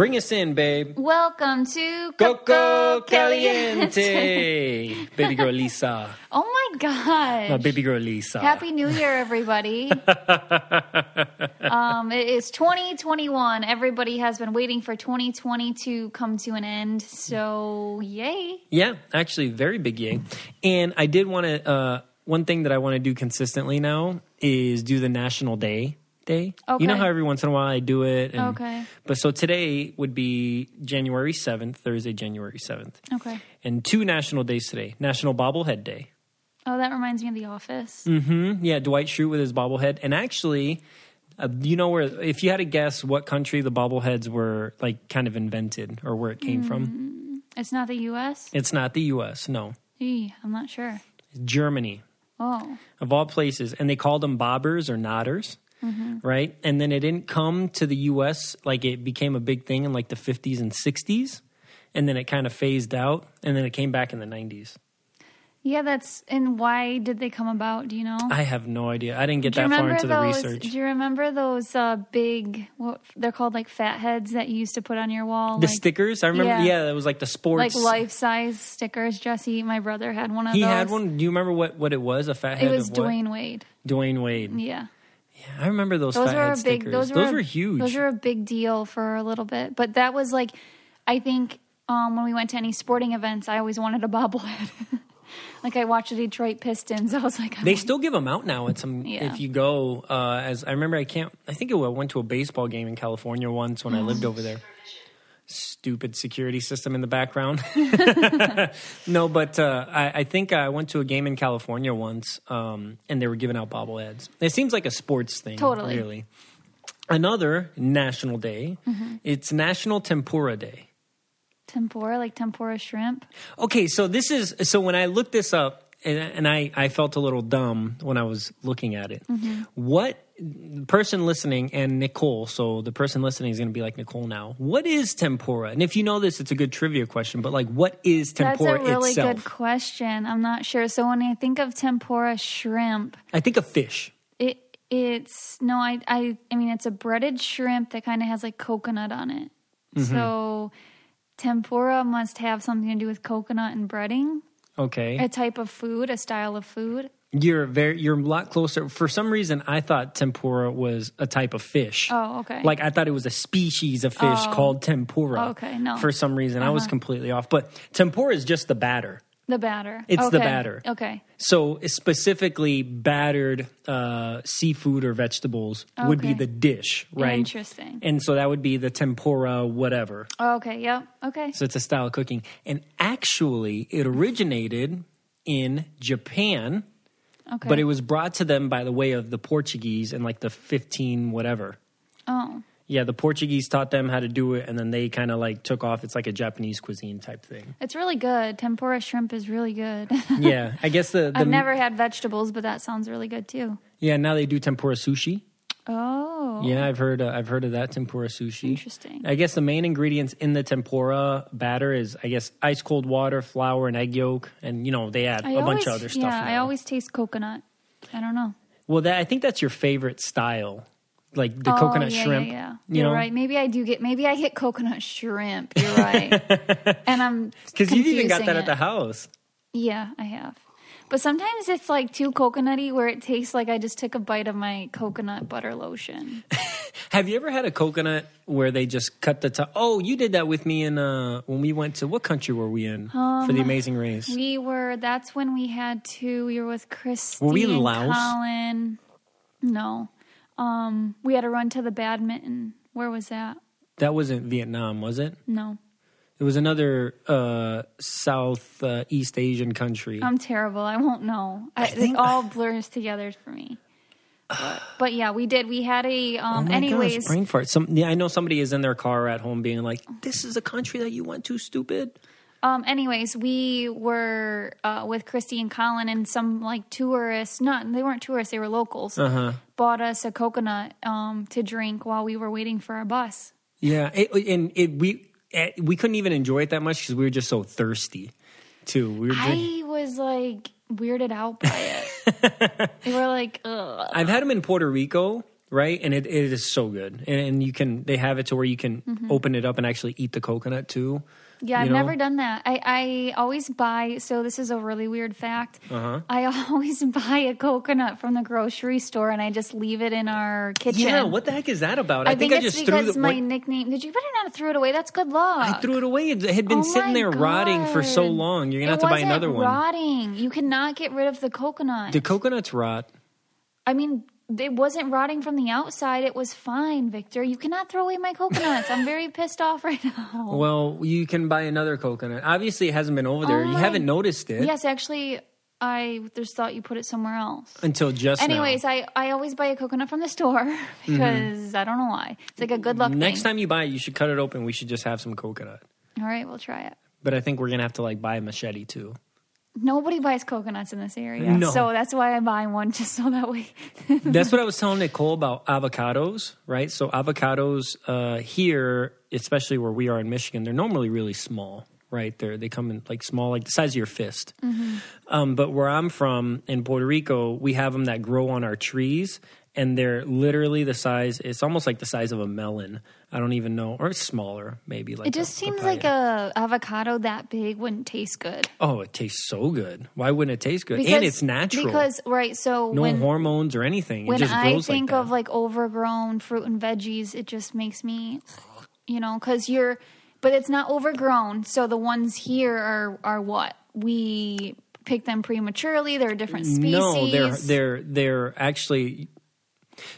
Bring us in, babe. Welcome to Coco Caliente. baby girl Lisa. Oh my God. My baby girl Lisa. Happy New Year, everybody. um, it is 2021. Everybody has been waiting for 2020 to come to an end. So, yay. Yeah, actually, very big yay. And I did want to, uh, one thing that I want to do consistently now is do the National Day Day. You know how every once in a while I do it? And, Okay. But so today would be January 7th, Thursday, January 7th. Okay. And two national days today National Bobblehead Day. Oh, that reminds me of The Office. Mm-hmm. Yeah, Dwight Schrute with his bobblehead. And actually, uh, you know where, if you had to guess what country the bobbleheads were like kind of invented or where it came from, It's not the U.S.? it's not the US, no. Eee, I'm not sure. Germany, Oh. of all places. And they called them bobbers or nodders. Right. And then it didn't come to the US like it became a big thing in like the 50s and 60s. And then it kind of phased out. And then it came back in the 90s. Yeah, that's. And why did they come about? Do you know? I have no idea. I didn't get that far into the research. Do you remember those uh, big? What they're called, like fat heads that you used to put on your wall, The like, stickers, I remember. Yeah. Yeah, that was like the sports. like life size stickers. Jesse, my brother had one of He those. had one. Do you remember what, what it was? A fat head It was? Dwyane Wade. Dwyane Wade. Yeah, Yeah, I remember those, those were a big. stickers. Those were a- huge. Those were a big deal for a little bit, but that was like, I think um, when we went to any sporting events, I always wanted a bobblehead. like I watched the Detroit Pistons, I was like, I they still give them out now at some. Yeah. If you go, uh, as I remember, I can't. I think it, I went to a baseball game in California once when I lived over there. Stupid security system in the background. no, but uh, I, I think I went to a game in California once, um, and they were giving out bobbleheads. It seems like a sports thing, Totally. Really. Another national day. Mm-hmm. It's National Tempura Day. tempura, like tempura shrimp. Okay, so this is so when I looked this up, and, and I, I felt a little dumb when I was looking at it. What the person listening and Nicole, so the person listening is going to be like Nicole now. What is tempura? And if you know this, it's a good trivia question. But like, what is tempura That's a really itself? good question. I'm not sure. So when I think of tempura shrimp, I think of fish. It it's no, I I I mean it's a breaded shrimp that kind of has like coconut on it. Mm-hmm. So tempura must have something to do with coconut and breading. Okay, A type of food, a style of food. you're very you're a lot closer. For some reason, I thought tempura was a type of fish. Oh, okay. Like I thought it was a species of fish Oh. called tempura. Okay, no. For some reason, I was Uh-huh. completely off. But tempura is just the batter. The batter. It's the batter. Okay. So specifically, battered uh, seafood or vegetables would be the dish, right? Interesting. And so that would be the tempura, whatever. Okay. Yep. Okay. So it's a style of cooking. And actually, it originated in Japan, Okay. but it was brought to them by the way of the Portuguese in like the 15 whatever. oh. Yeah, the Portuguese taught them how to do it, and then they kind of like took off. It's like a Japanese cuisine type thing. It's really good. Tempura shrimp is really good. Yeah, I guess the, the I've never had vegetables, but that sounds really good too. yeah now they do tempura sushi. Oh. Yeah, I've heard uh, I've heard of that tempura sushi. Interesting. I guess the main ingredients in the tempura batter is I guess ice cold water, flour, and egg yolk, and you know they add I a bunch of other stuff. Yeah, I always taste coconut. I don't know. well, that I think that's your favorite style, like the Oh, coconut yeah, shrimp. Yeah, yeah. You You're know, right. Maybe I do get. Maybe I get coconut shrimp. You're right. and I'm because you've even got that at the house. Yeah, I have. But sometimes it's like too coconutty, where it tastes like I just took a bite of my coconut butter lotion. Have you ever had a coconut where they just cut the top? Oh, you did that with me in uh when we went to what country were we in for the Amazing Race? We were. That's when we had to. We were with Christie Were we in Laos? Colin. No, um, we had to run to the badminton. Where was that? that wasn't Vietnam, was it? No, It was another uh, South uh, East Asian country. I'm terrible. I won't know. I, think- it all blurs together for me. But, but yeah, we did. We had a. Oh Um, my anyways, gosh, brain fart. Some, yeah, I know somebody is in their car at home being like, "This is a country that you went to, stupid." Um, anyways, we were uh, with Christie and Colin, and some like tourists. Not they weren't tourists; they were locals. Uh huh. Bought us a coconut um, to drink while we were waiting for our bus. Yeah, it, and it we eh, we couldn't even enjoy it that much because we were just so thirsty, too. We were. I was like weirded out by it. they were like, Ugh. I've had them in Puerto Rico, right? And it, it is so good. And, and you can they have it to where you can Mm-hmm. open it up and actually eat the coconut too. Yeah, I've know? never done that. I, I always buy, so this is a really weird fact. Uh-huh. I always buy a coconut from the grocery store and I just leave it in our kitchen. Yeah, what the heck is that about? I, think, I it's just threw because the my what- nickname. Did you better not threw it away? That's good luck. I threw it away. It had been Oh sitting there rotting for so long. You're gonna have to buy another one. Rotting. You cannot get rid of the coconut. The coconuts rot. I mean, it wasn't rotting from the outside. It was fine, Victor. You cannot throw away my coconuts. I'm very pissed off right now. Well, you can buy another coconut. Obviously, it hasn't been over there. Oh you my- haven't noticed it Yes, actually, I just thought you put it somewhere else. until just Anyways, now. I, I always buy a coconut from the store because I don't know why. It's like a good luck Mm-hmm. Next thing. time you buy it, you should cut it open. We should just have some coconut. All right, we'll try it. But I think we're gonna have to like buy a machete too. Nobody buys coconuts in this area, No. so that's why I buy one just so that way. That's what I was telling Nicole about avocados, right? So avocados uh, here, especially where we are in Michigan, they're normally really small, right? They they come in like small, like the size of your fist. Um, but where I'm from in Puerto Rico, we have them that grow on our trees, and they're literally the size. It's almost like the size of a melon. I don't even know, or it's smaller, maybe. Like It just a seems papaya. like a avocado that big wouldn't taste good. Oh, it tastes so good. Why wouldn't it taste good? Because, and it's natural. Because right, so no when hormones or anything. when it just I grows think like of like overgrown fruit and veggies, it just makes me, you know, because you're, but it's not overgrown. So the ones here are are what we pick them prematurely. They're a different species. No, they're they're they're actually.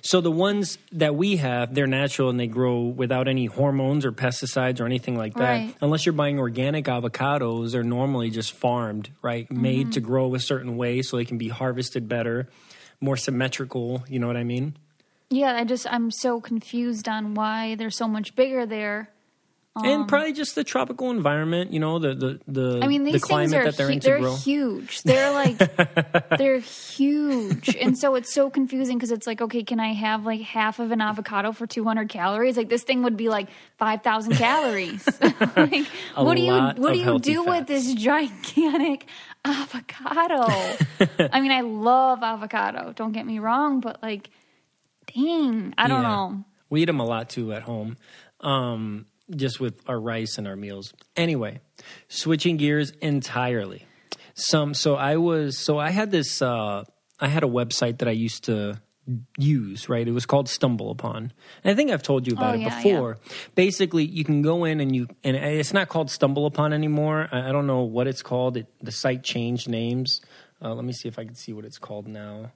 So the ones that we have, they're natural and they grow without any hormones or pesticides or anything like that. Right. Unless you're buying organic avocados, they're normally just farmed, right? Made Mm-hmm. to grow a certain way so they can be harvested better, more symmetrical. You know what I mean? yeah. I just I'm so confused on why they're so much bigger there. And probably just the tropical environment. You know, the the the, Um, I mean, the these climate things are that they're hu- into they're grow. huge. They're like they're huge, and so it's so confusing because it's like, okay, can I have like half of an avocado for 200 calories? Like this thing would be like 5,000 calories. like, A what do you what do you do with this gigantic avocado? I mean, I love avocado. Don't get me wrong, but like, dang, I don't Yeah. know. We eat them a lot too at home, um, just with our rice and our meals. Anyway, switching gears entirely. Some so I was so I had this uh, I had a website that I used to use right? It was called StumbleUpon. And i think i've told you about Oh, it yeah, before. basically you can go in and you and it's not called StumbleUpon anymore. I, I don't know what it's called. It, the site changed names. Uh, let me see if i can see what it's called now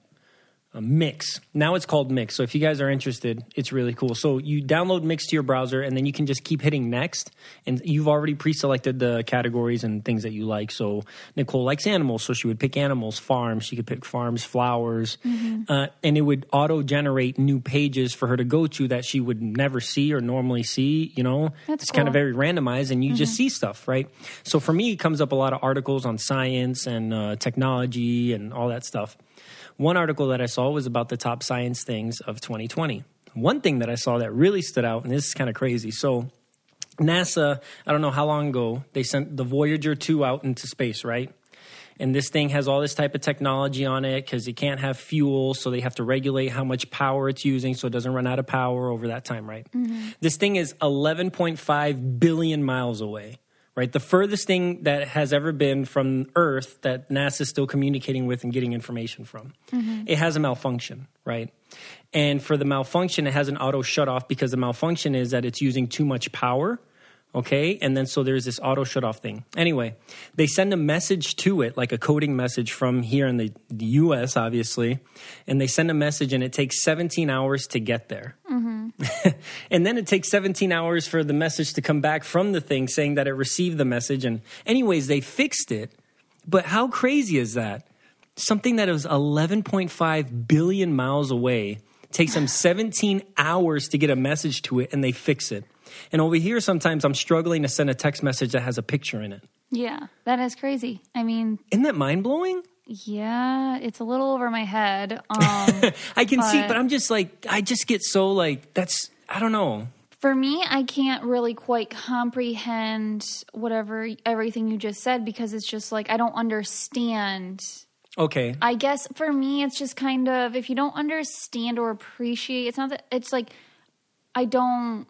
a Mix. Now it's called Mix. So if you guys are interested, it's really cool. So you download Mix to your browser and then you can just keep hitting next. And you've already pre selected the categories and things that you like. So Nicole likes animals. So she would pick animals, farms. She could pick farms, flowers. Uh, and it would auto generate new pages for her to go to that she would never see or normally see. You know, That's it's kind of very randomized and you just see stuff, right? So for me, it comes up a lot of articles on science and uh, technology and all that stuff. One article that I saw was about the top science things of 2020. One thing that I saw that really stood out, and this is kind of crazy. So, NASA, I don't know how long ago, they sent the Voyager 2 out into space, right? And this thing has all this type of technology on it because it can't have fuel, so they have to regulate how much power it's using so it doesn't run out of power over that time, right? Mm-hmm. This thing is 11.5 billion miles away, right? The furthest thing that has ever been from Earth that NASA is still communicating with and getting information from. Mm-hmm. It has a malfunction, right? And for the malfunction, it has an auto shut off because the malfunction is that it's using too much power. Okay. And then so there's this auto shut off thing. Anyway, they send a message to it, like a coding message from here in the, the US, obviously. And they send a message and it takes 17 hours to get there. and then it takes 17 hours for the message to come back from the thing saying that it received the message. And, anyways, they fixed it. But how crazy is that? Something that is 11.5 billion miles away takes them 17 hours to get a message to it, and they fix it. And over here, sometimes I'm struggling to send a text message that has a picture in it. Yeah, that is crazy. I mean, Isn't that mind blowing? Yeah, it's a little over my head. Um, I can see, But- but I'm just like, I just get so like, that's, I don't know. for me, I can't really quite comprehend whatever everything you just said because it's just like I don't understand Okay. I guess for me, it's just kind of if you don't understand or appreciate, it's not that it's like I don't.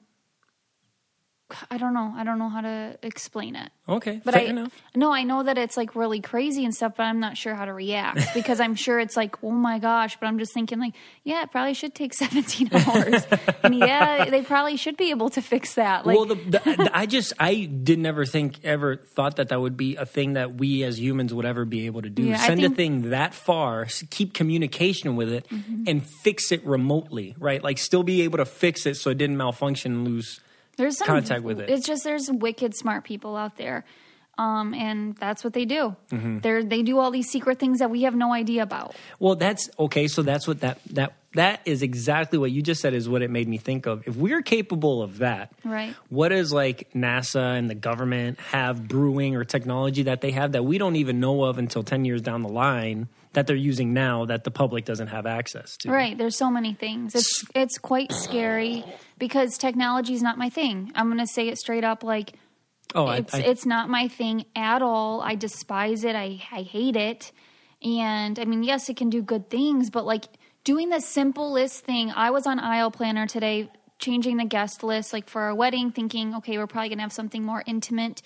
I don't know. I don't know how to explain it. Okay. But fair I enough. no, I know that it's like really crazy and stuff, but I'm not sure how to react because I'm sure it's like, oh my gosh, but I'm just thinking like, yeah, it probably should take 17 hours, and yeah, they probably should be able to fix that. Like, well, the, the, the- I just I did never think ever thought that that would be a thing that we as humans would ever be able to do. Yeah, Send a think- Mm-hmm. thing that far, keep communication with it, and fix it remotely, right? Like still be able to fix it so it didn't malfunction and lose. There's some contact with it. It's just there's wicked smart people out there, um, and that's what they do. Mm-hmm. They're they do all these secret things that we have no idea about. Well, that's okay. So that's what that that that is exactly what you just said is what it made me think of. If we're capable of that, Right. What is like NASA and the government have brewing or technology that they have that we don't even know of until ten years down the line that they're using now that the public doesn't have access to? Right. There's so many things. It's it's quite scary because technology is not my thing. I'm going to say it straight up like Oh, it's I, it's not my thing at all. I despise it. I I hate it. And I mean, yes, it can do good things, but like doing the simplest thing. I was on aisle planner today changing the guest list like for our wedding thinking, okay, we're probably going to have something more intimate.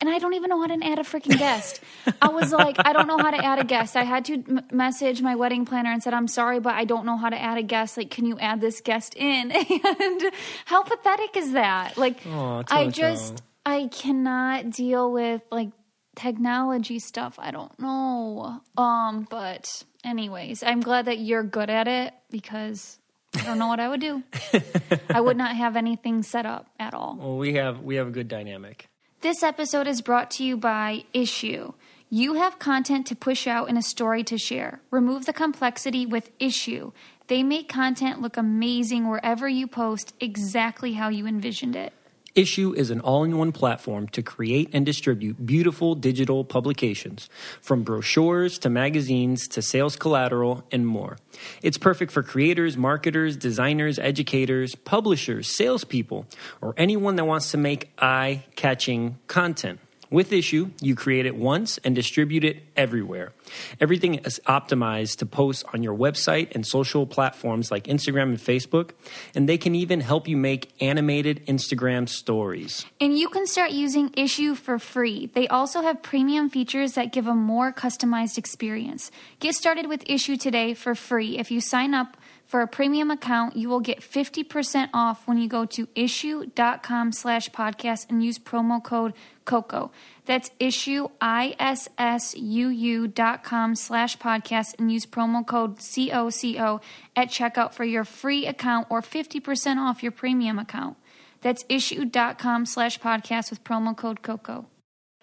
And I don't even know how to add a freaking guest. I was like, I don't know how to add a guest. I had to m- message my wedding planner and said, I'm sorry, but I don't know how to add a guest. Like, can you add this guest in? And how pathetic is that? Like, I just, I cannot deal with like technology stuff. I don't know. Um, but anyways, I'm glad that you're good at it because I don't know what I would do. I would not have anything set up at all. well, we have we have a good dynamic. This episode is brought to you by Issuu. You have content to push out and a story to share. Remove the complexity with Issuu. They make content look amazing wherever you post, exactly how you envisioned it. Issuu is an all in one platform to create and distribute beautiful digital publications, from brochures to magazines to sales collateral and more. It's perfect for creators, marketers, designers, educators, publishers, salespeople, or anyone that wants to make eye catching content. With Issuu, you create it once and distribute it everywhere. Everything is optimized to post on your website and social platforms like Instagram and Facebook, and they can even help you make animated Instagram stories. And you can start using Issuu for free. They also have premium features that give a more customized experience. Get started with Issuu today for free. If you sign up for a premium account, you will get 50% off when you go to issuu.com slash podcast and use promo code COCO. That's issuu, I-S-S-U-U dot com slash podcast and use promo code C-O-C-O at checkout for your free account or 50% off your premium account. That's issuu.com slash podcast with promo code COCO.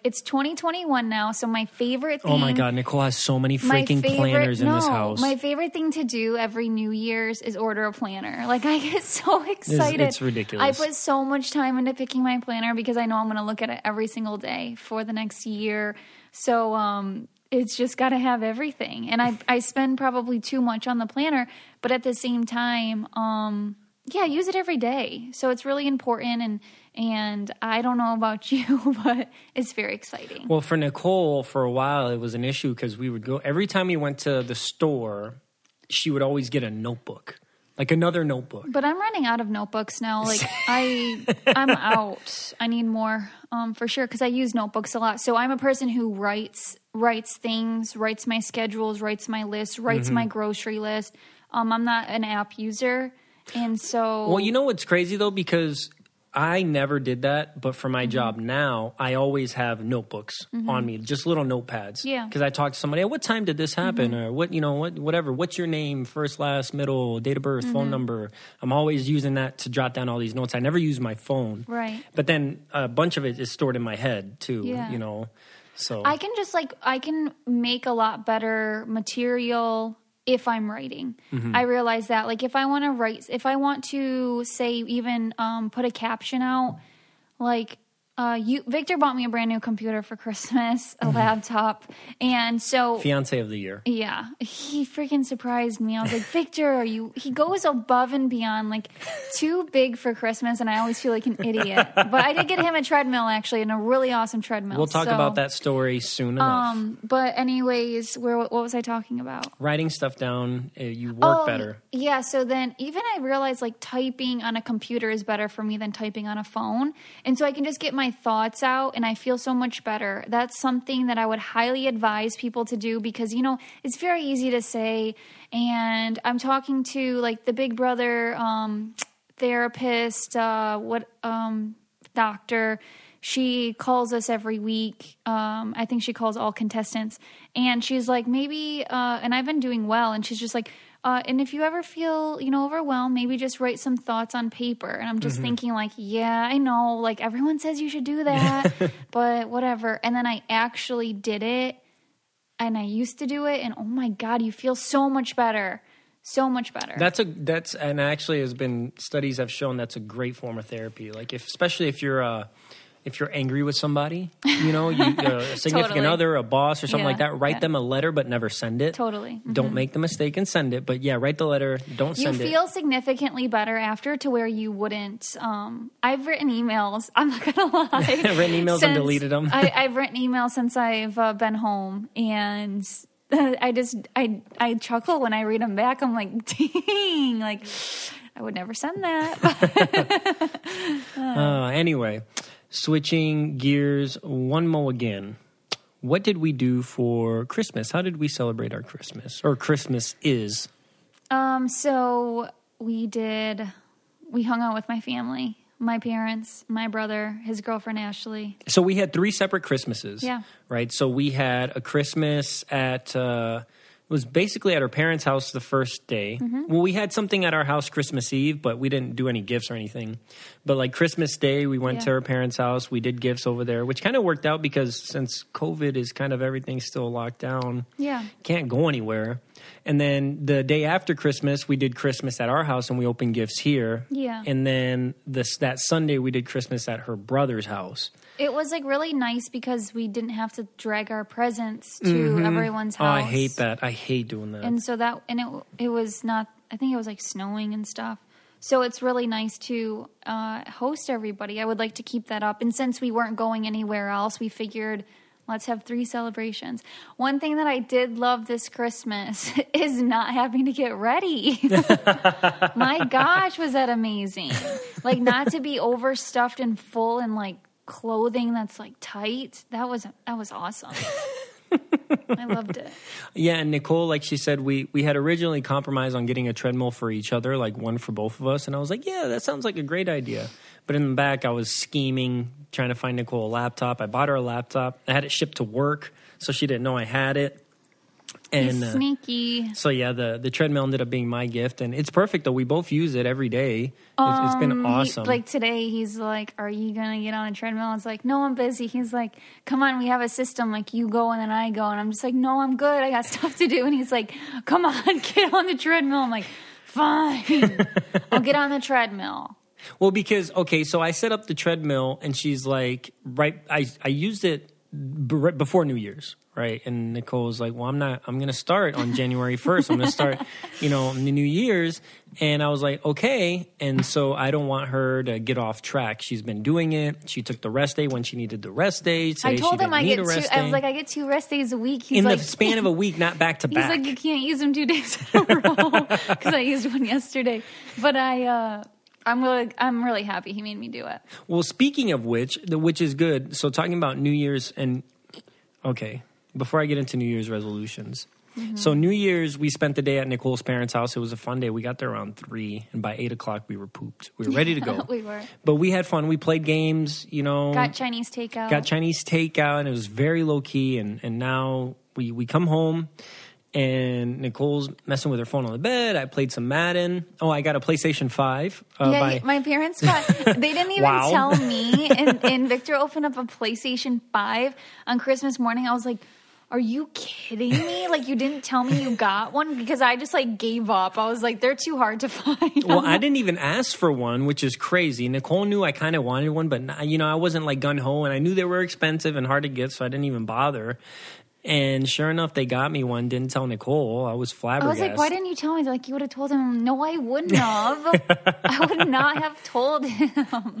It's 2021 now, so my favorite thing. Oh my God, Nicole has so many freaking favorite- planners in no, this house. My favorite thing to do every New Year's is order a planner. Like I get so excited. it's ridiculous. I put so much time into picking my planner because I know I'm going to look at it every single day for the next year. So um it's just got to have everything. And I I spend probably too much on the planner, but at the same time um yeah, use it every day. So it's really important and and I don't know about you, but it's very exciting. Well, for Nicole, for a while, it was an issue because we would go every time we went to the store, she would always get a notebook, like another notebook. But I'm running out of notebooks now. Like I, I'm out. I need more, um, for sure, because I use notebooks a lot. So I'm a person who writes writes things, writes my schedules, writes my list, writes Mm-hmm. my grocery list. Um, I'm not an app user, and so Well, you know what's crazy though, because I never did that, but for my mm-hmm. job now, I always have notebooks mm-hmm. on me, just little notepads. Yeah. Because I talk to somebody, "Hey, what time did this happen, mm-hmm. or what, you know, what, whatever. What's your name, first, last, middle, date of birth, phone number. I'm always using that to jot down all these notes. I never use my phone. Right. But then a bunch of it is stored in my head too. Yeah. You know. So I can just like I can make a lot better material if I'm writing. Mm-hmm. I realize that like if I want to write if I want to say even um put a caption out like uh, you Victor bought me a brand new computer for Christmas, a laptop, and so Fiance of the year. yeah, he freaking surprised me. I was like, Victor, are you? He goes above and beyond, like too big for Christmas, and I always feel like an idiot. But I did get him a treadmill actually, and a really awesome treadmill. We'll talk So, about that story soon enough. Um, but anyways, where what was I talking about? Writing stuff down, uh, you work Oh, better. Yeah, so then even I realized like typing on a computer is better for me than typing on a phone. And so I can just get my thoughts out and I feel so much better. That's something that I would highly advise people to do because, you know, it's very easy to say. And I'm talking to like the big brother um, therapist, uh, what, um, doctor. She calls us every week. Um, I think she calls all contestants. And she's like, maybe, uh, and I've been doing well. And she's just like, uh, and if you ever feel, you know, overwhelmed, maybe just write some thoughts on paper. And I'm just thinking, like, yeah, I know, like everyone says you should do that, but whatever. And then I actually did it, and I used to do it, and oh my god, you feel so much better, so much better. That's a that's and actually has been studies have shown that's a great form of therapy. Like if especially if you're uh if you're angry with somebody, you know, you, uh, a significant Totally. other, a boss, or something Yeah, like that, write yeah. them a letter, but never send it. Totally. Mm-hmm. Don't make the mistake and send it. But yeah, write the letter. Don't send it. you feel significantly better after to where you wouldn't. Um, I've written emails. I'm not gonna lie. I've written emails and deleted them. I, I've written emails since I've uh, been home, and I just I I chuckle when I read them back. I'm like, dang, like I would never send that. Uh, anyway, switching gears one more again. What did we do for Christmas? How did we celebrate our Christmas? Or Christmas is. um, so we did. We hung out with my family, my parents, my brother, his girlfriend Ashley. So we had three separate Christmases. Yeah. Right. So we had a Christmas at uh, was basically at her parents' house the first day. Mm-hmm. Well, we had something at our house Christmas Eve, but we didn't do any gifts or anything. But like Christmas Day, we went to her parents' house. We did gifts over there, which kind of worked out because since COVID is kind of everything still locked down, Yeah. can't go anywhere. And then the day after Christmas, we did Christmas at our house and we opened gifts here. Yeah. And then this that Sunday we did Christmas at her brother's house. It was like really nice because we didn't have to drag our presents to everyone's Oh, house. I hate that. I hate doing that. And so that and it it was not. I think it was like snowing and stuff. So it's really nice to uh, host everybody. I would like to keep that up. And since we weren't going anywhere else, we figured let's have three celebrations. One thing that I did love this Christmas is not having to get ready. My gosh, was that amazing! Like not to be overstuffed and full and like clothing that's like tight. That was that was awesome. I loved it. yeah, and Nicole, like she said, we we had originally compromised on getting a treadmill for each other, like one for both of us. And I was like, yeah, that sounds like a great idea. But in the back, I was scheming, trying to find Nicole a laptop. I bought her a laptop. I had it shipped to work, so she didn't know I had it. And He's uh, sneaky. so yeah, the the treadmill ended up being my gift, and it's perfect though. We both use it every day. It's, it's been Um, he- awesome. like today, he's like, "Are you gonna get on a treadmill?" It's like, "No, I'm busy." He's like, "Come on, we have a system. Like you go and then I go." And I'm just like, "No, I'm good. I got stuff to do." And he's like, "Come on, get on the treadmill." I'm like, "Fine, I'll get on the treadmill." Well, because okay, so I set up the treadmill, and she's like, right. I I used it b- before New Year's, right? And Nicole's like, "Well, I'm not. I'm going to start on January 1st. I'm going to start, you know, in the New Year's." And I was like, "Okay." And so I don't want her to get off track. She's been doing it. She took the rest day when she needed the rest day. Today I she told didn't him I need get a two. rest I was like, I get two rest days a week. He's in like, the span of a week, not back to He's back. like, you can't use them two days in a row because I used one yesterday. But I, uh, I'm really, I'm really happy he made me do it. Well, speaking of which, the which is good. So talking about New Year's and okay, before I get into New Year's resolutions. Mm-hmm. So New Year's, we spent the day at Nicole's parents' house. It was a fun day. We got there around three, and by eight o'clock, we were pooped. We were ready to go. we were But we had fun. We played games. You know, got Chinese takeout. got Chinese takeout, and it was very low key. And and now we we come home. And Nicole's messing with her phone on the bed. I played some Madden. Oh, I got a PlayStation Five. Uh, yeah, by, my parents got. They didn't even Wow. tell me. And, and Victor opened up a PlayStation Five on Christmas morning. I was like, Are you kidding me? like you didn't tell me you got one because I just like gave up. I was like, they're too hard to find. Well, I didn't even ask for one, which is crazy. Nicole knew I kind of wanted one, but you know, I wasn't like gun ho, and I knew they were expensive and hard to get, so I didn't even bother. And sure enough, they got me one. Didn't tell Nicole. I was flabbergasted. I was like, why didn't you tell me? They're Like you would have told him. No, I wouldn't have. I would not have told him.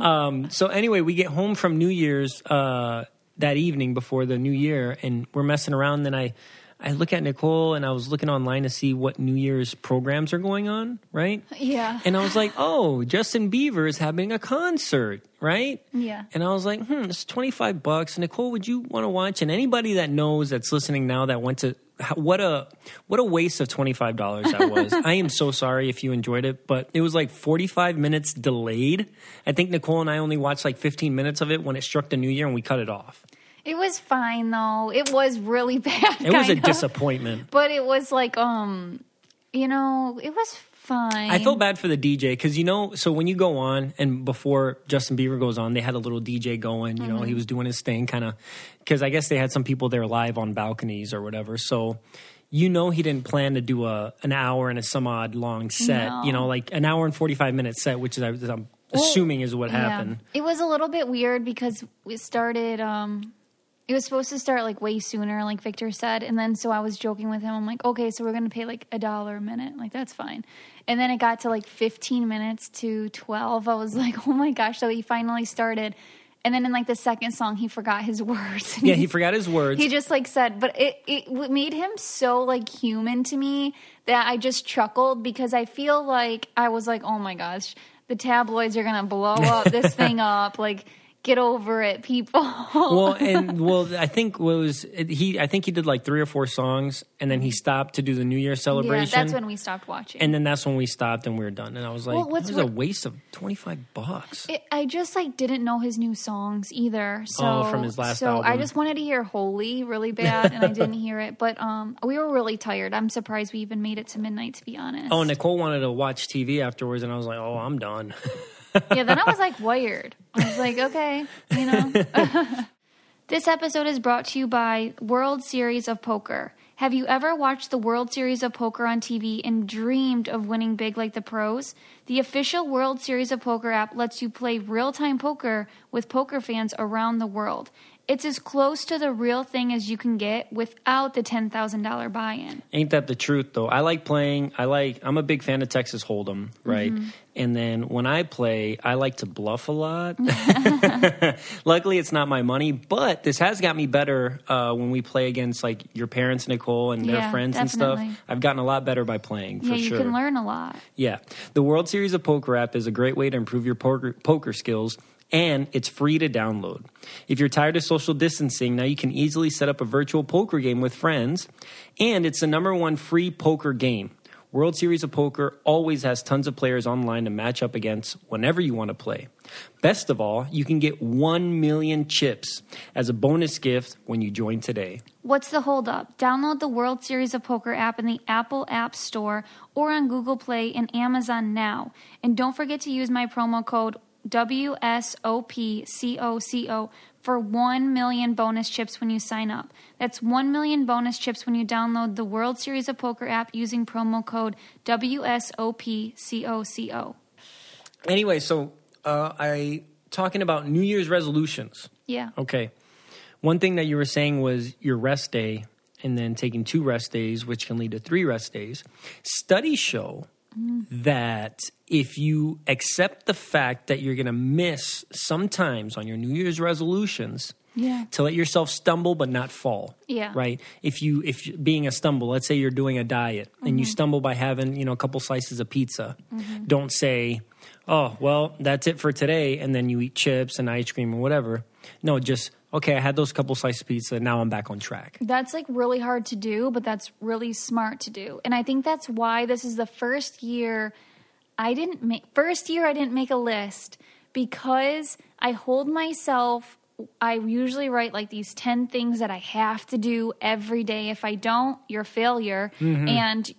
so anyway, we get home from New Year's uh, that evening before the New Year, and we're messing around. Then I, I look at Nicole, and I was looking online to see what New Year's programs are going on, right? Yeah. And I was like, oh, Justin Bieber is having a concert, right? Yeah. And I was like, hmm, it's 25 bucks. Nicole, would you want to watch? And anybody that knows that's listening now that went to what a what a waste of $25 that was. I am so sorry if you enjoyed it, but it was like 45 minutes delayed. I think Nicole and I only watched like 15 minutes of it when it struck the new year and we cut it off. It was fine though. It was really bad. It was a of. disappointment. But it was like, um, you know, it was fine. I feel bad for the DJ because you know, so when you go on and before Justin Bieber goes on, they had a little DJ going. You know, he was doing his thing, kind of because I guess they had some people there live on balconies or whatever. So you know, he didn't plan to do a an hour and a some odd long set. No. You know, like an hour and forty five minute set, which is I'm assuming is what happened. It was a little bit weird because we started. Um, it was supposed to start like way sooner, like Victor said, and then so I was joking with him. I'm like, okay, so we're gonna pay like a dollar a minute, like that's fine. And then it got to like 15 minutes to 12. I was like, oh my gosh! So he finally started, and then in like the second song, he forgot his words. Yeah, he forgot his words. He just like said, but it it made him so like human to me that I just chuckled because I feel like I was like, oh my gosh, the tabloids are gonna blow up this thing up. Like, get over it, people. well, and well, I think what was he? I think he did like three or four songs, and then he stopped to do the New Year celebration. yeah, that's when we stopped watching. and then that's when we stopped and we were done. And I was like, Well, what's "This is a waste of twenty five bucks." it, I just like didn't know his new songs either. So Oh, from his last so I just wanted to hear "Holy" really bad, and I didn't hear it. But um, we were really tired. I'm surprised we even made it to midnight. To be honest. Oh, Nicole wanted to watch TV afterwards, and I was like, "Oh, I'm done." yeah, then I was like wired. I was like, okay, you know. this episode is brought to you by World Series of Poker. Have you ever watched the World Series of Poker on TV and dreamed of winning big like the pros? The official World Series of Poker app lets you play real time poker with poker fans around the world. It's as close to the real thing as you can get without the $10,000 buy in. Ain't that the truth though? I like playing. I like. I'm a big fan of Texas Hold'em, right? Mm-hmm. And then when I play, I like to bluff a lot. Luckily, it's not my money, but this has got me better uh, when we play against like your parents, Nicole, and their Yeah, friends and stuff. I've gotten a lot better by playing for yeah, you sure. can learn a lot. Yeah. The World Series of Poker app is a great way to improve your poker, poker skills, and it's free to download. If you're tired of social distancing, now you can easily set up a virtual poker game with friends, and it's the number one free poker game. World Series of Poker always has tons of players online to match up against whenever you want to play. Best of all, you can get 1 million chips as a bonus gift when you join today. What's the holdup? Download the World Series of Poker app in the Apple App Store or on Google Play and Amazon now. And don't forget to use my promo code WSOPCOCO for 1 million bonus chips when you sign up. That's 1 million bonus chips when you download the World Series of Poker app using promo code WSOPCOCO. Anyway, so uh, I talking about New Year's resolutions. Yeah. Okay. One thing that you were saying was your rest day and then taking two rest days, which can lead to three rest days. Studies show that if you accept the fact that you're going to miss sometimes on your New Year's resolutions, Yeah. to let yourself stumble but not fall. Yeah. Right. If you if being a stumble, let's say you're doing a diet and you mm-hmm. stumble by having you know a couple slices of pizza, mm-hmm. don't say, "Oh, well, that's it for today," and then you eat chips and ice cream or whatever. No, just okay. I had those couple slices of pizza. Now I'm back on track. That's like really hard to do, but that's really smart to do. And I think that's why this is the first year I didn't make first year I didn't make a list because I hold myself I usually write like these 10 things that I have to do every day. If I don't, you're a failure mm-hmm. and y-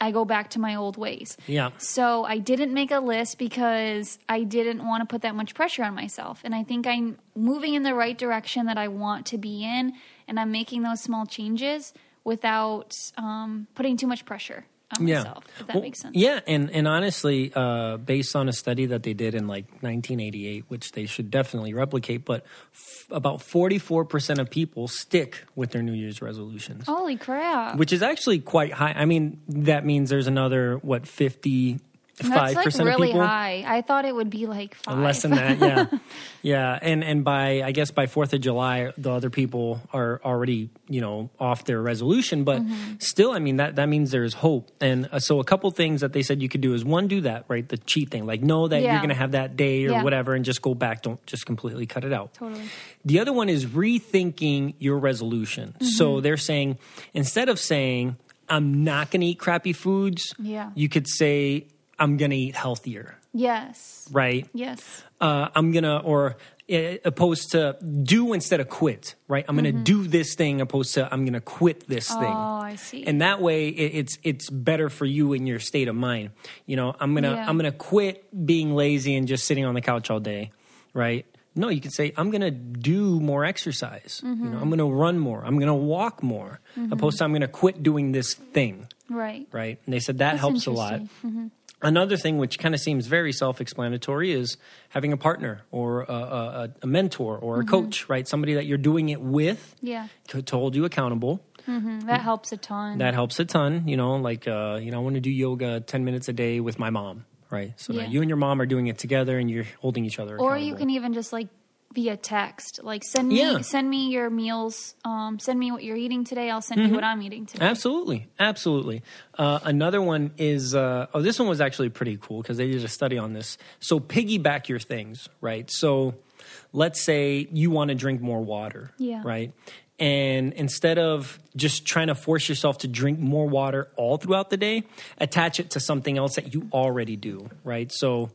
I go back to my old ways. Yeah. So I didn't make a list because I didn't want to put that much pressure on myself. And I think I'm moving in the right direction that I want to be in. and I'm making those small changes without um, putting too much pressure on myself. If that Well, makes sense. Yeah, and and honestly, uh, based on a study that they did in like 1988, which they should definitely replicate, but f- about 44 percent of people stick with their New Year's resolutions, Holy crap! which is actually quite high. I mean, that means there's another what 55 That's like percent really of people. high. I thought it would be like five. Less than that, yeah, yeah, and and by I guess by Fourth of July, the other people are already you know off their resolution, but Mm-hmm. still, I mean that that means there's hope. And uh, so a couple things that they said you could do is one, do that right, the cheat thing, like know that you're going to have that day or Yeah. whatever, and just go back. Don't just completely cut it out. Totally. The other one is rethinking your resolution. Mm-hmm. So they're saying instead of saying I'm not going to eat crappy foods, Yeah. you could say I'm going to eat healthier, Yes. right? Yes. uh, I'm gonna, or uh, opposed to do instead of quit, right? I'm gonna do this thing opposed to I'm gonna quit this thing. Mm-hmm. Oh, I see. And that way, it, it's it's better for you in your state of mind. You know, I'm gonna Yeah. I'm gonna quit being lazy and just sitting on the couch all day, right? No, you could say I'm gonna do more exercise. Mm-hmm. know, I'm gonna run more. I'm gonna walk more, opposed to I'm gonna quit doing this thing right. right? And they said that That's helps a lot. Mm-hmm. Another thing, which kind of seems very self-explanatory, is having a partner or a, a, a mentor or a coach, right? Somebody that you're doing it with Mm-hmm. Yeah. to hold you accountable. Mhm. That helps a ton. That helps a ton. You know, like uh, you know, I want to do yoga ten minutes a day with my mom, right? So Yeah. that you and your mom are doing it together and you're holding each other. Accountable. Or you can even just like via text, like send me Yeah. send me your meals. Um, send me what you're eating today. I'll send you what I'm eating today. Absolutely, absolutely. Uh, another one is uh, oh, this one was actually pretty cool because they did a study on this. So piggyback your things, right? So let's say you want to drink more water, Yeah. right? And instead of just trying to force yourself to drink more water all throughout the day, attach it to something else that you already do, right? So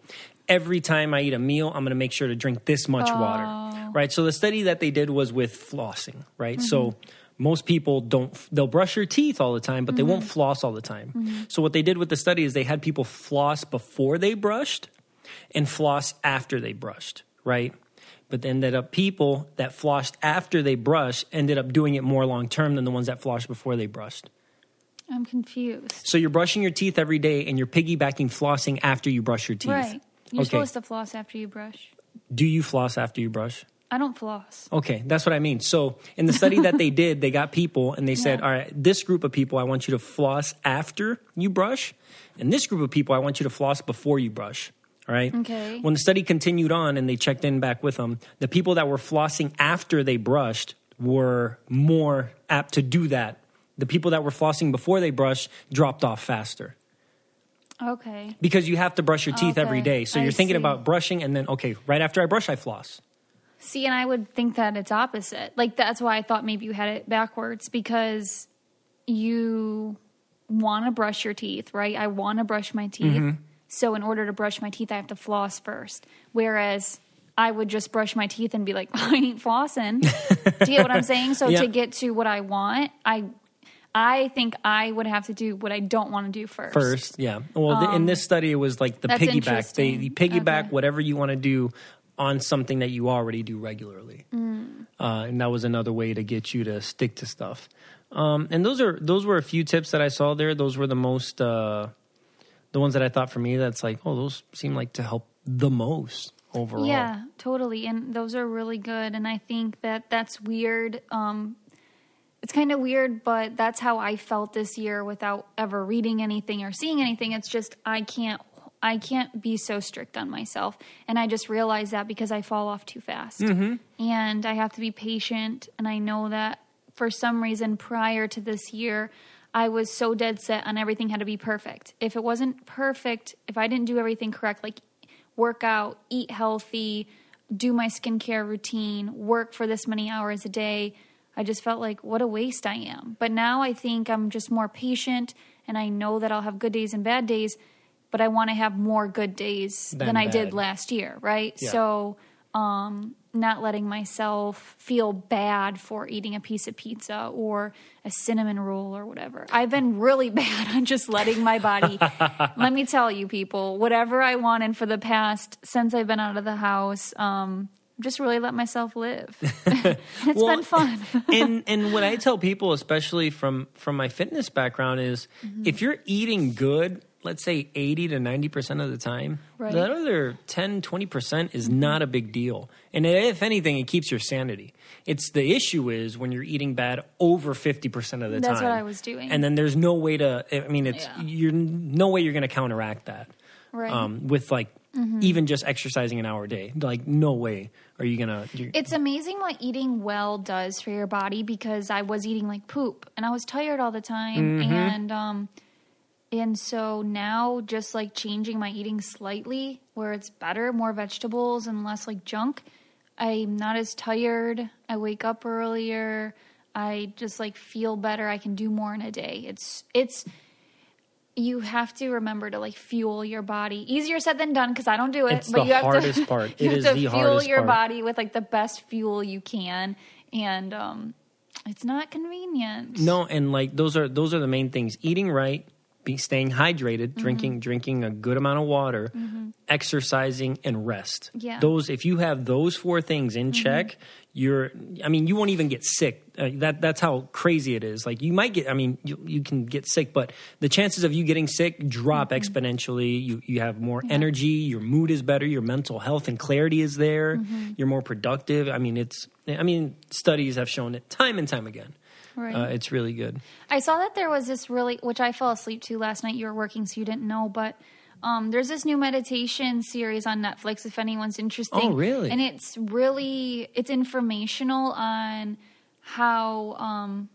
every time I eat a meal, I'm going to make sure to drink this much water, oh. right? So the study that they did was with flossing, right? So mm-hmm. most people don't they'll brush their teeth all the time but they won't mm-hmm. floss all the time mm-hmm. so what they did with the study is they had people floss before they brushed and floss after they brushed right but they ended up people that flossed after they brushed ended up doing it more long term than the ones that flossed before they brushed I'm confused. so you're brushing your teeth every day and you're piggybacking flossing after you brush your teeth Right. You're Okay. supposed to floss after you brush. do you floss after you brush I don't floss. Okay, that's what I mean. So, in the study that they did, they got people and they said, Yeah. all right, this group of people, I want you to floss after you brush. And this group of people, I want you to floss before you brush. All right. Okay. When the study continued on and they checked in back with them, the people that were flossing after they brushed were more apt to do that. The people that were flossing before they brushed dropped off faster Okay. because you have to brush your teeth every Okay, day. So I you're thinking see. about brushing and then, okay, right after I brush, I floss. See, and I would think that it's opposite. Like that's why I thought maybe you had it backwards because you want to brush your teeth, right? I want to brush my teeth. Mm-hmm. So in order to brush my teeth, I have to floss first. Whereas I would just brush my teeth and be like, I ain't flossing. Do you get what I'm saying? So Yeah. to get to what I want, I I think I would have to do what I don't want to do first. First, yeah. Well, th in this study, it was like the Um, piggyback. They, you piggyback Okay. whatever you want to do on something that you already do regularly, Mm. uh, and that was another way to get you to stick to stuff. Um, and those are those were a few tips that I saw there. Those were the most uh, the ones that I thought for me. That's like, oh, those seem like to help the most overall. Yeah, totally. And those are really good. And I think that that's weird. Um, it's kind of weird, but that's how I felt this year without ever reading anything or seeing anything. It's just I can't I can't be so strict on myself. And I just realized that because I fall off too fast. Mm-hmm. And I have to be patient. And I know that for some reason prior to this year, I was so dead set on everything had to be perfect. If it wasn't perfect, if I didn't do everything correct, like work out, eat healthy, do my skincare routine, work for this many hours a day, I just felt like what a waste I am. But now I think I'm just more patient and I know that I'll have good days and bad days, but I want to have more good days Than than, I did last year, right? Yeah. So, um not letting myself feel bad for eating a piece of pizza or a cinnamon roll or whatever. I've been really bad on just letting my body. let me tell you, people, whatever I wanted for the past since I've been out of the house, um, just really let myself live. it's Well, been fun. and and what I tell people, especially from from my fitness background, is Mm-hmm. if you're eating good, let's say 80 to 90 percent of the time, Right. that other 10, 20 percent is not a big deal. And if anything, it keeps your sanity. It's the issue is when you're eating bad over 50 percent of the That's time. That's what I was doing. And then there's no way to. I mean, it's Yeah. you're no way you're going to counteract that. Right. Mm-hmm. Um, with like even just exercising an hour a day, like no way are you gonna. It's amazing what eating well does for your body because I was eating like poop and I was tired all the time Mm-hmm. and um and so now just like changing my eating slightly where it's better, more vegetables and less like junk. I'm not as tired. I wake up earlier. I just like feel better. I can do more in a day. It's it's you have to remember to like fuel your body. Easier said than done because I don't do it. It's but the you have hardest to, part. You have is to the fuel your part. body with like the best fuel you can, and um, it's not convenient. No, and like those are those are the main things: eating right, be staying hydrated, Mm-hmm. drinking drinking a good amount of water, exercising, and rest. Yeah. Mm-hmm. those if you have those four things in check, you're. I mean, you won't even get sick. Uh, that that's how crazy it is. Like you might get. I mean, you you can get sick, but the chances of you getting sick drop Mm-hmm. exponentially. You you have more energy. Your mood is better. Your mental health and clarity is there. Mm-hmm. You're more productive. I mean, it's. I mean, studies have shown it time and time again. Right. Uh, it's really good. I saw that there was this really, which I fell asleep to last night. You were working, so you didn't know, but um, there's this new meditation series on Netflix. If anyone's interested, Oh, really? And it's really it's informational on how um,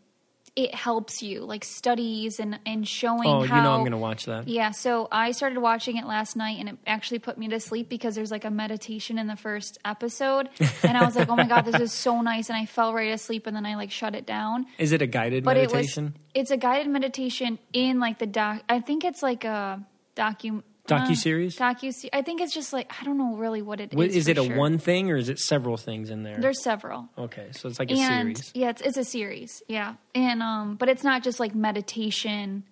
it helps you, like studies and and showing. Oh, how, you know I'm going to watch that. Yeah, so I started watching it last night and it actually put me to sleep because there's like a meditation in the first episode. And I was like, oh my God, this is so nice. And I fell right asleep and then I like shut it down. Is it a guided But meditation? it was, it's a guided meditation in like the doc. I think it's like a docu. Docuseries? Uh, docu. I think it's just like, I don't know really what it is. What, is for it a sure. one thing or is it several things in there? There's several. okay, so it's like a and series. yeah, it's, it's a series. Yeah, and um, but it's not just like meditation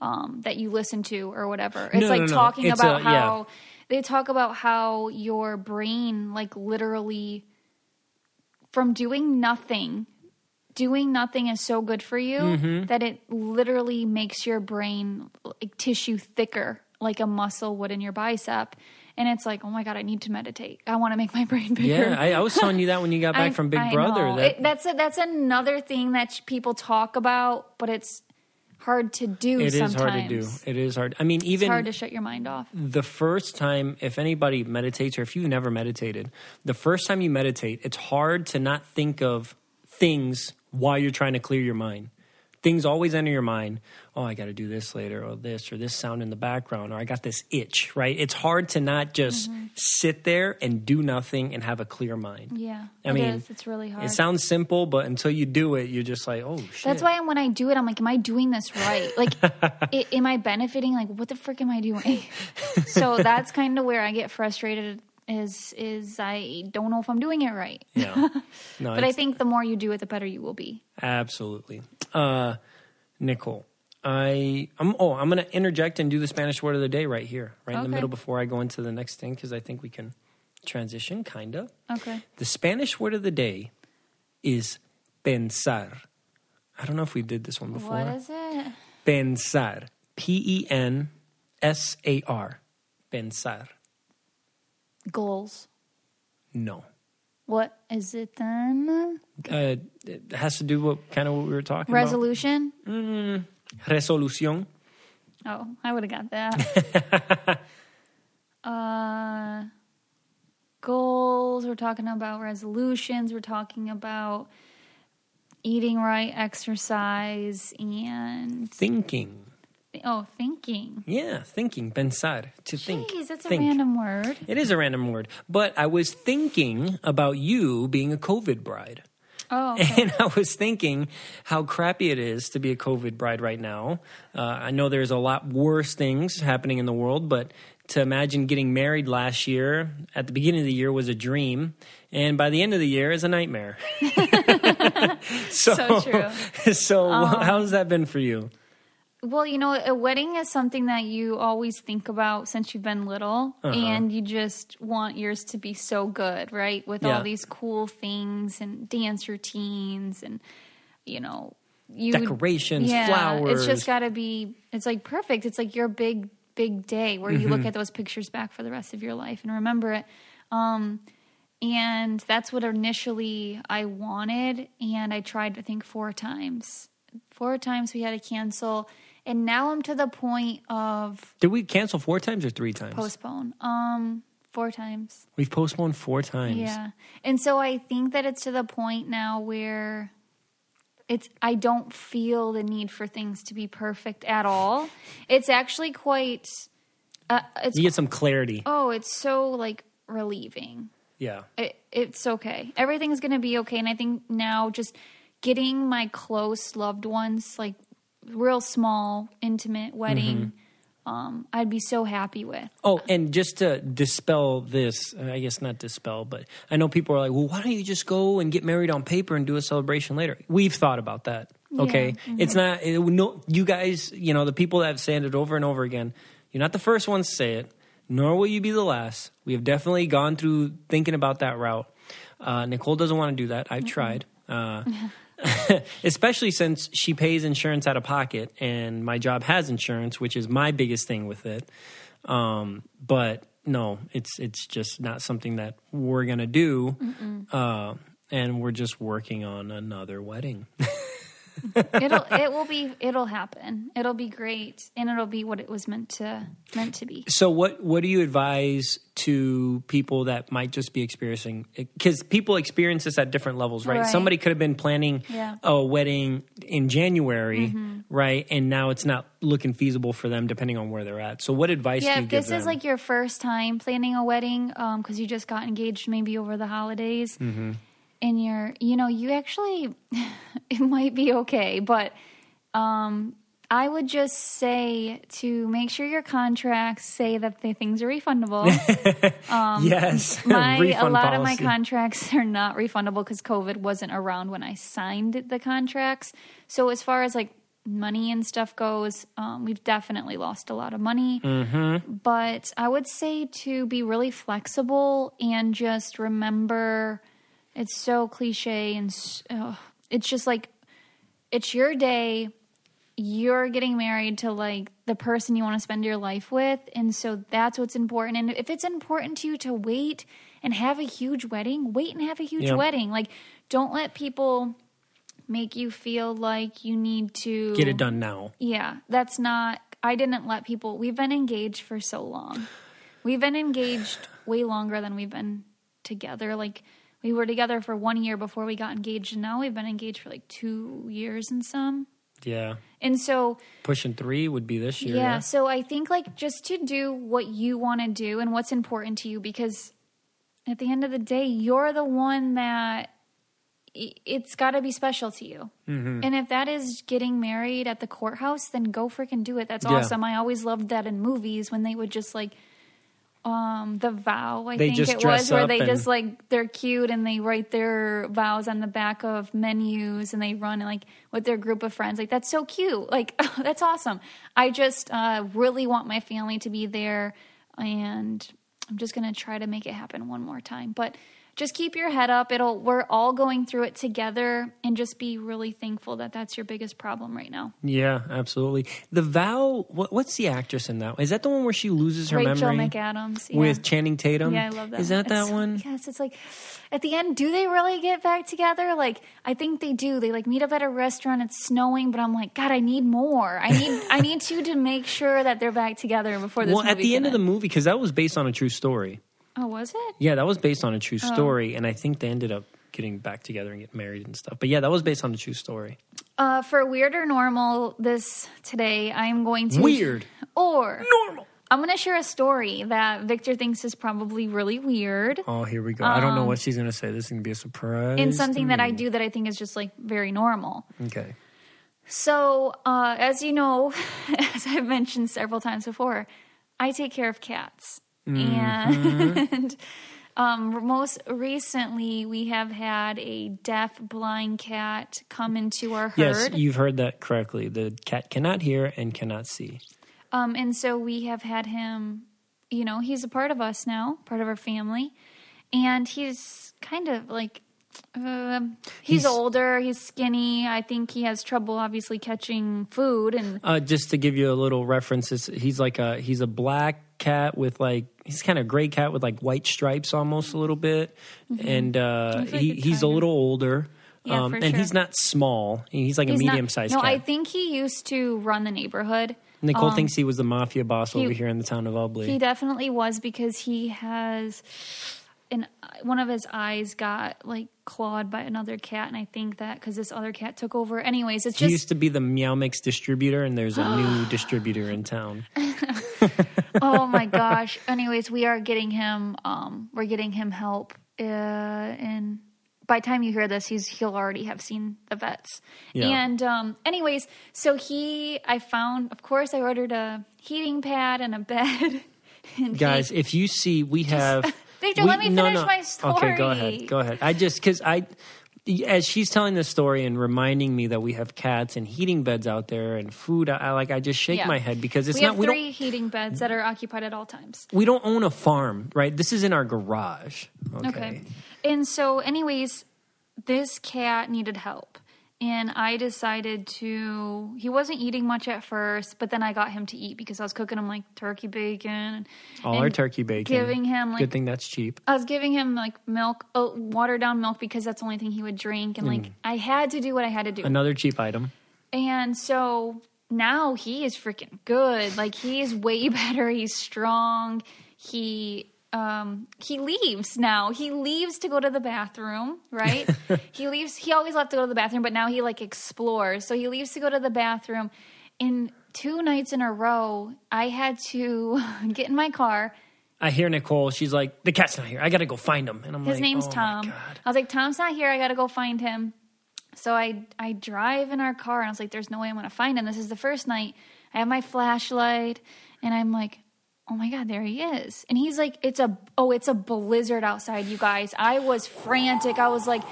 um that you listen to or whatever. It's No, like no, no. talking It's about a- yeah. how they talk about how your brain like literally from doing nothing doing nothing is so good for you Mm-hmm. that it literally makes your brain like tissue thicker like a muscle would in your bicep and it's like oh my god i need to meditate i want to make my brain bigger Yeah, I, I was telling you that when you got back I- from Big I Brother. That It- that's a, that's another thing that people talk about, but it's hard to do. it is sometimes. hard to do. It is hard. I mean, even It's even hard to shut your mind off. the first time, if anybody meditates or if you never meditated, the first time you meditate, it's hard to not think of things while you're trying to clear your mind. Things always enter your mind. Oh, I got to do this later, or this, or this sound in the background, or I got this itch, right? It's hard to not just Mm-hmm. sit there and do nothing and have a clear mind. Yeah, I it mean, is. It's really hard. It sounds simple, but until you do it, you're just like, oh, shit. that's why when I do it, I'm like, am I doing this right? Like, i am I benefiting? Like, what the frick am I doing? so that's kind of where I get frustrated. Is is I don't know if I'm doing it right. Yeah. No, But I think the more you do it, the better you will be. Absolutely. Uh, Nicole, I I'm oh I'm going to interject and do the Spanish word of the day right here, right in the middle before I go into the next thing because I think we can transition kind of. Okay. The Spanish word of the day is pensar. I don't know if we did this one before. What is it? Pensar. P E N S A R. Pensar. Goals. No. What is it then? Uh, it has to do with kind of what we were talking about. Resolution. about. Resolución. Oh, I would have got that. uh, goals. We're talking about resolutions. We're talking about eating right, exercise, and Thinking. Oh, thinking. Yeah, thinking, pensar, to think. Jeez, that's a random word. It is a random word, but I was thinking about you being a COVID bride. Oh, okay. And I was thinking how crappy it is to be a COVID bride right now. Uh, I know there's a lot worse things happening in the world, but to imagine getting married last year at the beginning of the year was a dream, and by the end of the year is a nightmare. so, So true. so how's that been for you? Well, you know, a wedding is something that you always think about since you've been little, Uh-huh. and you just want yours to be so good, right? With Yeah. all these cool things and dance routines, and you know, you Decorations, yeah, flowers. It's just got to be. It's like perfect. It's like your big, big day where you Mm-hmm. look at those pictures back for the rest of your life and remember it. Um, and that's what initially I wanted, and I tried I think four times. Four times we had to cancel, and now I'm to the point of Did we cancel four times or three times? postpone. Um, four times. We've postponed four times. Yeah. And so I think that it's to the point now where it's I don't feel the need for things to be perfect at all. It's actually quite uh, it's You get some clarity. oh, it's so like relieving. Yeah. It, it's okay. Everything's going to be okay and I think now just getting my close loved ones like real small intimate wedding um I'd be so happy with. Oh, and just to dispel this, uh, I guess not dispel, but I know people are like, well, why don't you just go and get married on paper and do a celebration later? We've thought about that. Okay. It's not, it, no, you guys, you know, the people that have said it over and over again, you're not the first ones to say it, nor will you be the last. We have definitely gone through thinking about that route. Uh, Nicole doesn't want to do that. I've tried. Uh, especially since she pays insurance out of pocket and my job has insurance which is my biggest thing with it. Um, but no it's it's just not something that we're gonna do uh, and we're just working on another wedding It'll it will be it'll happen. It'll be great and it'll be what it was meant to meant to be. so what what do you advise to people that might just be experiencing because people experience this at different levels right, Right. somebody could have been planning Yeah. a wedding in january right and now it's not looking feasible for them depending on where they're at so what advice Yeah, do you if this them is like your first time planning a wedding, um, because you just got engaged maybe over the holidays, Mm-hmm. And you're, you know, you actually, it might be okay, but um, I would just say to make sure your contracts say that the things are refundable. um, yes my a lot of my contracts are not refundable because COVID wasn't around when I signed the contracts. So as far as like money and stuff goes, um, we've definitely lost a lot of money. Mm-hmm. But I would say to be really flexible and just remember, it's so cliche and ugh, oh, it's just like it's your day you're getting married to like the person you want to spend your life with and so that's what's important and if it's important to you to wait and have a huge wedding wait and have a huge Yeah. wedding like don't let people make you feel like you need to get it done now yeah that's not i didn't let people we've been engaged for so long we've been engaged way longer than we've been together like we were together for one year before we got engaged and now we've been engaged for like two years and some yeah and so pushing three would be this year yeah, so I think like just to do what you want to do and what's important to you because at the end of the day, you're the one that it's got to be special to you. Mm-hmm. And if that is getting married at the courthouse, then go freaking do it. That's Yeah. awesome. I always loved that in movies when they would just like um the vow i They think just it was where they just like they're cute and they write their vows on the back of menus and they run like with their group of friends. Like that's so cute. Like that's awesome. I just uh really want my family to be there and i'm just gonna try to make it happen one more time. But just keep your head up it'll we're all going through it together and just be really thankful that that's your biggest problem right now Yeah, absolutely. The vow. What, what's the actress in that? Is that the one where she loses her rachel memory mcadams yeah. with Channing Tatum? Yeah, I love that. Is that that It's- one? Yes, it's like at the end, do they really get back together? Like I think they do. They like meet up at a restaurant. It's snowing, but I'm like, God, I need more. I need I need you to make sure that they're back together before this. Well, at the end can of the movie, because that was based on a true story. Oh, was it? Yeah, that was based on a true Oh. story, and I think they ended up getting back together and getting married and stuff. But yeah, that was based on a true story. Uh, for weird or normal, this today I'm going to Weird. or Normal. I'm going to share a story that Victor thinks is probably really weird. Oh, here we go. I don't know what she's gonna say. This is gonna be a surprise. and to something that I do that I think is just like very normal. Okay. So, uh, as you know, as I've mentioned several times before, I take care of cats. And Um, most recently, we have had a deaf, blind cat come into our herd. Yes, you've heard that correctly. The cat cannot hear and cannot see. Um, and so we have had him, you know, he's a part of us now, part of our family. And he's kind of like, um he's, He's- older, he's skinny. I think he has trouble, obviously, catching food. And Uh, just to give you a little reference, he's like a he's a black cat with like he's kind of gray cat with like white stripes almost a little bit, and uh, like he, he's a little older. Yeah, um, and sure. he's not small. He's like he's a not- medium sized No, cat. I think he used to run the neighborhood. Nicole Um, thinks he was the mafia boss he- over here in the town of Ubley. He definitely was because he has an one of his eyes got like clawed by another cat, and I think that because this other cat took over. Anyways, it's He just used to be the Meow Mix distributor, and there's a new distributor in town. oh my gosh. Anyways, we are getting him. Um, we're getting him help. Uh, and by the time you hear this, he's he'll already have seen the vets. Yeah. And um, anyways, so he, I found. Of course, I ordered a heating pad and a bed. and he- Guys, if you see, we have. Victor, we- let me finish my story. Okay, go ahead. Go ahead. I just because I, as she's telling the story and reminding me that we have cats and heating beds out there and food, I, I like I just shake Yeah. my head because it's we not have we three heating beds that are occupied at all times. we don't own a farm, right? This is in our garage. Okay. Okay. And so, anyways, this cat needed help. And I decided to. He wasn't eating much at first, but then I got him to eat because I was cooking him like turkey bacon. All our turkey bacon. Giving him like Good thing that's cheap. I was giving him like milk, oh, watered down milk because that's the only thing he would drink, and Mm. like I had to do what I had to do. Another cheap item. And so now he is freaking good. Like he is way better. He's strong. He um he leaves now. He leaves to go to the bathroom, right? he leaves he always left to go to the bathroom, but now he like explores. So he leaves to go to the bathroom. In two nights in a row, I had to get in my car. I hear Nicole. She's like, "The cat's not here. I got to go find him." And I'm His like, name's "Oh Tom. God." I was like, Tom's not here. I got to go find him. So I I drive in our car and I was like, there's no way I'm going to find him. This is the first night. I have my flashlight and I'm like, oh my god, there he is. And he's like, it's a oh, it's a blizzard outside, you guys. I was frantic. I was like,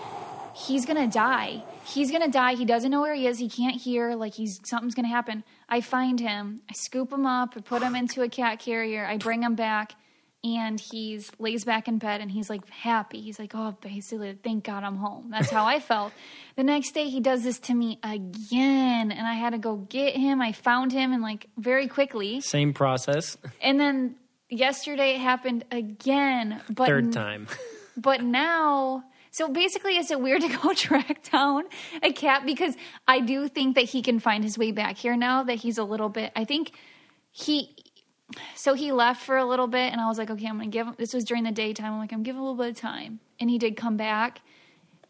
he's gonna die. He's gonna die. He doesn't know where he is. He can't hear. Like he's something's gonna happen. I find him. I scoop him up. I put him into a cat carrier. I bring him back, and he's lays back in bed and he's like happy. He's like, oh, basically, thank God I'm home. That's how I felt. The next day, he does this to me again, and I had to go get him. I found him and like very quickly, Same process. and then yesterday it happened again. But Third time. but now, so basically, is it weird to go track down a cat? Because I do think that he can find his way back here now that he's a little bit, I think he, so he left for a little bit and I was like, okay, I'm going to give him, this was during the daytime. I'm like, I'm giving a little bit of time. And he did come back.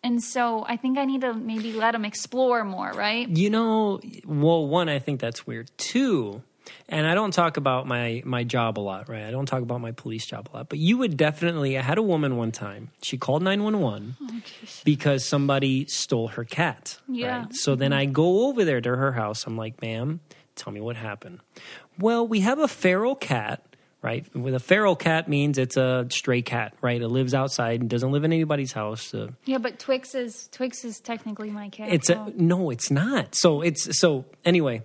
And so I think I need to maybe let him explore more, right? You know, well, one, I think that's weird. Two, and I don't talk about my my job a lot, right? I don't talk about my police job a lot, but you would definitely. I had a woman one time. She called nine one one oh, because somebody stole her cat. Yeah. Right? So then mm-hmm. I go over there to her house. I'm like, ma'am, tell me what happened. Well, we have a feral cat. Right, with a feral cat means it's a stray cat, right? It lives outside and doesn't live in anybody's house. Uh, Yeah, but Twix is, Twix is technically my cat. it's so- a no, it's not. So it's so anyway.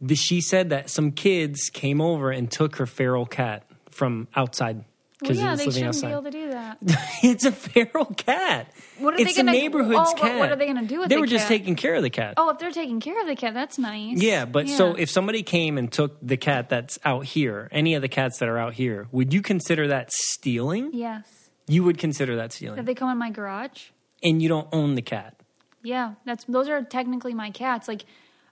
The, she said that some kids came over and took her feral cat from outside well, yeah, they shouldn't be able to do that. it's a feral cat. What are it's they gonna- a neighborhood's oh, what- cat. what are they gonna do with it? They the were just taking care of the cat. Oh, if they're taking care of the cat, that's nice. Yeah, but so if somebody came and took the cat that's out here, any of the cats that are out here, would you consider that stealing? Yes. You would consider that stealing. If they come in my garage, and you don't own the cat. yeah, that's those are technically my cats. Like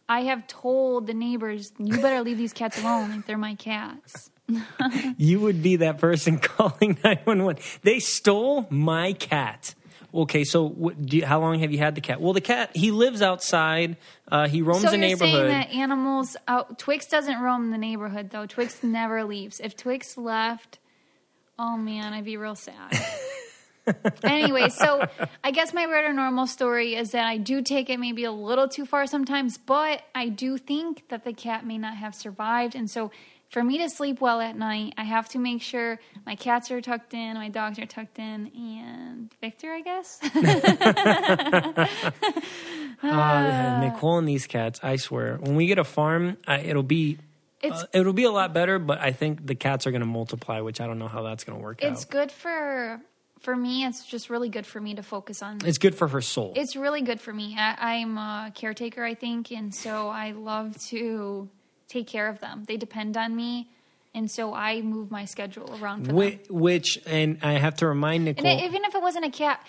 I have told the neighbors, you better leave these cats alone. Like they're my cats. You would be that person calling 911. They stole my cat. Okay, so what, do you, how long have you had the cat? Well, the cat, he lives outside. Uh, he roams so the you're neighborhood. saying that animals out Twix doesn't roam the neighborhood though. Twix never leaves. If Twix left, oh man, I'd be real sad. anyway, so I guess my weird or normal story is that I do take it maybe a little too far sometimes, but I do think that the cat may not have survived. And so for me to sleep well at night, I have to make sure my cats are tucked in, my dogs are tucked in, and Victor, I guess. Uh, Nicole and these cats, I swear, when we get a farm, I, it'll be It's uh, it'll be a lot better. But I think the cats are going to multiply, which I don't know how that's going to work it's out. good for for me. It's just really good for me to focus on. It's good for her soul. It's really good for me. I, I'm a caretaker, I think, and so I love to take care of them. They depend on me, and so I move my schedule around for them. which, which, and I have to remind Nicole. And even if it wasn't a cat,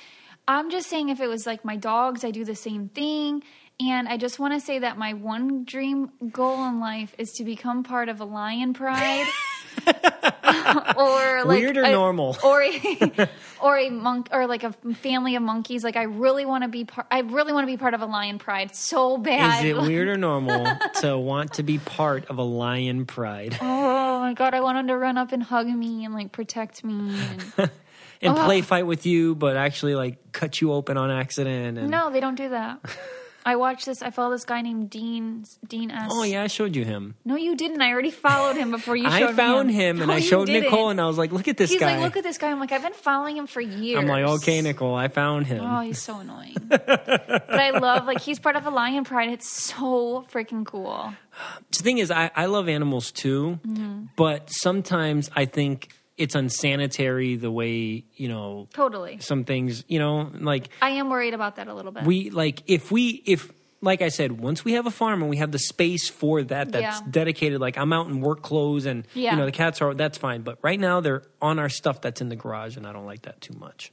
I'm just saying if it was like my dogs, I do the same thing. And I just want to say that my one dream goal in life is to become part of a lion pride. or like Weird or a- normal? or a, or a monk or like a family of monkeys like i really want to be part i really want to be part of a lion pride so bad Is it weird or normal to want to be part of a lion pride oh my god i want him to run up and hug me and like protect me and and play fight with you, but actually like cut you open on accident? And, no they don't do that i watched this i follow this guy named dean dean s Oh yeah, I showed you him. no you didn't i already followed him before you showed I found me him and No, I showed didn't. Nicole, and I was like, "Look at this he's guy." He's like look at this guy i'm like i've been following him for years I'm like, "Okay, Nicole, I found him." Oh, he's so annoying. but I love like he's part of a lion pride. It's so freaking cool. the thing is, I, I love animals too, Mm-hmm. but sometimes I think it's unsanitary the way you know Totally. some things. You know, like I am worried about that a little bit. we like if we if like I said, once we have a farm and we have the space for that, that's Yeah. dedicated. Like I'm out in work clothes and Yeah. you know the cats are that's fine. But right now they're on our stuff that's in the garage, and I don't like that too much.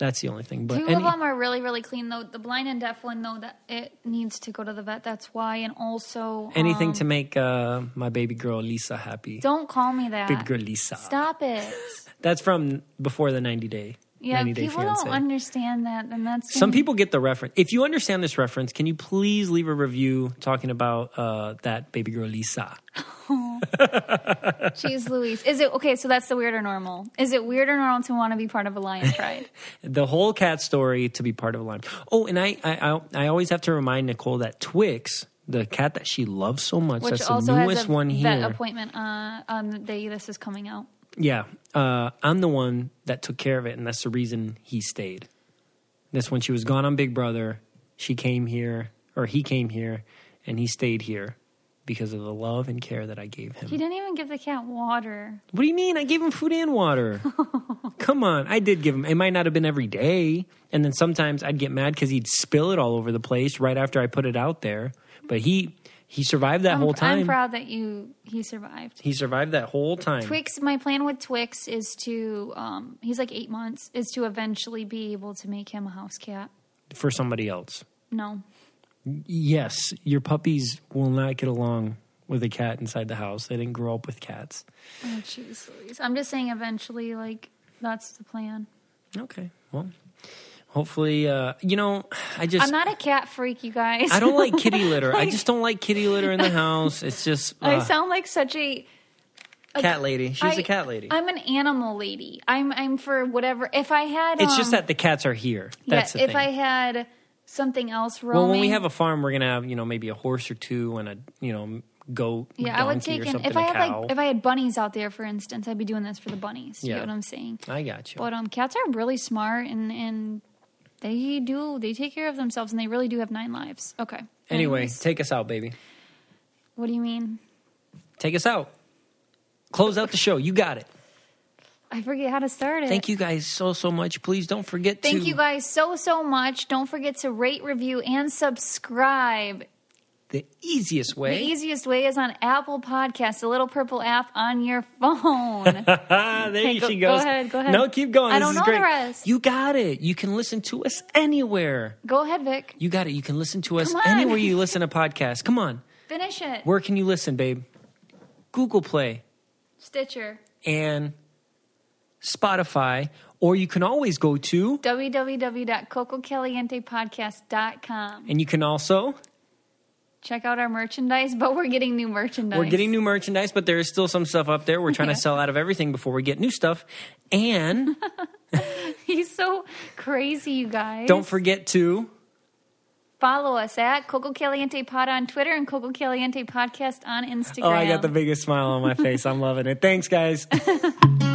That's the only thing. But Two any- of them are really, really clean though. The blind and deaf one though, that it needs to go to the vet. That's why. And also anything um, to make uh, my baby girl Lisa happy. Don't call me that. Baby girl Lisa. Stop it. That's from before the 90 day. Yeah, 90 day people don't understand that, and that's Some people get the reference. If you understand this reference, can you please leave a review talking about uh, that baby girl Lisa? Jeez Louise. Is it okay? So that's the weird or normal. Is it weird or normal to want to be part of a lion pride? The whole cat story to be part of a lion. Oh, and I, I, I, I always have to remind Nicole that Twix, the cat that she loves so much, Which that's the newest has a one here. appointment uh, on the day this is coming out. Yeah, uh, I'm the one that took care of it, and that's the reason he stayed. This when she was gone on Big Brother, she came here, or he came here, and he stayed here because of the love and care that I gave him. He didn't even give the cat water. What do you mean? I gave him food and water. Come on, I did give him. It might not have been every day, and then sometimes I'd get mad because he'd spill it all over the place right after I put it out there. But he he survived that I'm, whole time. I'm proud that you he survived. He survived that whole time. Twix, my plan with Twix is to um, he's like eight months is to eventually be able to make him a house cat. for somebody else. No, Yes, your puppies will not get along with a cat inside the house. They didn't grow up with cats. oh jeez, Louise. I'm just saying eventually, like that's the plan. Okay, well, hopefully, uh, you know, I just I'm not a cat freak, you guys. I don't like kitty litter. I just don't like kitty litter in the house. It's just I uh, sound like such a cat lady. She's I- a cat lady. I'm an animal lady. I'm I'm for whatever. If I had, it's just um, that the cats are here. That's yeah, if thing. I had something else roaming. well, when we have a farm, we're gonna have you know maybe a horse or two and a you know goat. yeah, I would take something, if I had cow. like if I had bunnies out there, for instance, I'd be doing this for the bunnies. You Yeah. what I'm saying? I got you. But um, cats are really smart and and they do they take care of themselves and they really do have nine lives. Okay. anyway, Anyways, take us out, baby. what do you mean? Take us out. Close out the show. You got it. I forget how to start it. Thank you guys so so much. Please don't forget to Thank to you guys so so much. Don't forget to rate, review, and subscribe. The easiest way. The easiest way is on Apple Podcasts, the little purple app on your phone. Ah, there Okay, go- she go goes. ahead, go ahead. No, keep going. I This don't know the great. rest. You got it. You can listen to us anywhere. Go ahead, Vic. You got it. You can listen to us anywhere you listen to podcasts. Come on. Finish it. Where can you listen, babe? Google Play Stitcher. and Spotify, or you can always go to, www.cococalientepodcast.com. and you can also, Check out our merchandise, but we're getting new merchandise. we're getting new merchandise, but there is still some stuff up there. We're trying Yeah. to sell out of everything before we get new stuff. And He's so crazy, you guys. Don't forget to follow us at Coco Caliente Pod on Twitter and Coco Caliente Podcast on Instagram. Oh, I got the biggest smile on my face. I'm loving it. Thanks, guys.